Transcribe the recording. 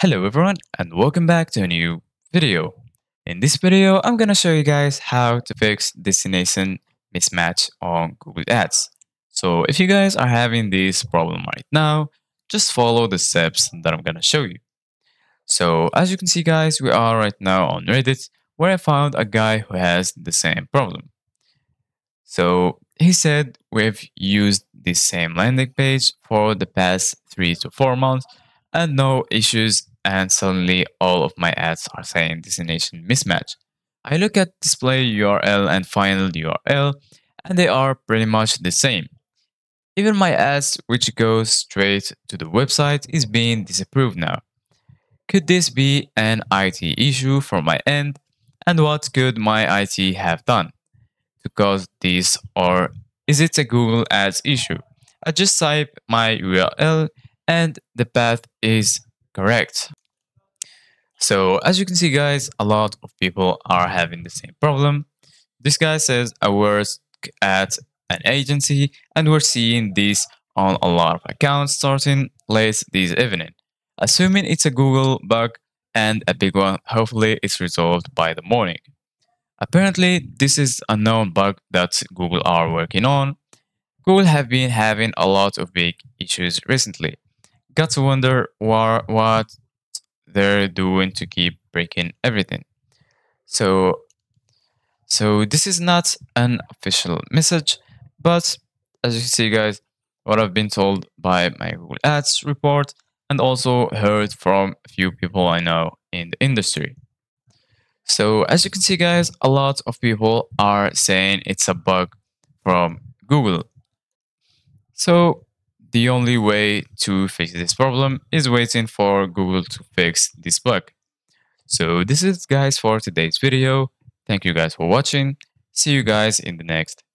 Hello everyone and welcome back to a new video. In this video, I'm gonna show you guys how to fix destination mismatch on Google Ads. So if you guys are having this problem right now, just follow the steps that I'm gonna show you. So as you can see guys, we are right now on Reddit where I found a guy who has the same problem. So he said we've used this same landing page for the past three to four months and no issues and suddenly all of my ads are saying destination mismatch. I look at display URL and final URL and they are pretty much the same. Even my ads which goes straight to the website is being disapproved now. Could this be an IT issue from my end and what could my IT have done to cause this or is it a Google Ads issue? I just type my URL and the path is correct. So as you can see guys, a lot of people are having the same problem. This guy says I work at an agency and we're seeing this on a lot of accounts starting late this evening. Assuming it's a Google bug and a big one, hopefully it's resolved by the morning. Apparently, this is a known bug that Google are working on. Google have been having a lot of big issues recently. Got to wonder what, what they're doing to keep breaking everything. So, so this is not an official message, but as you see, guys, what I've been told by my Google Ads report and also heard from a few people I know in the industry. So as you can see, guys, a lot of people are saying it's a bug from Google. So the only way to fix this problem is waiting for Google to fix this bug. So this is guys for today's video. Thank you guys for watching. See you guys in the next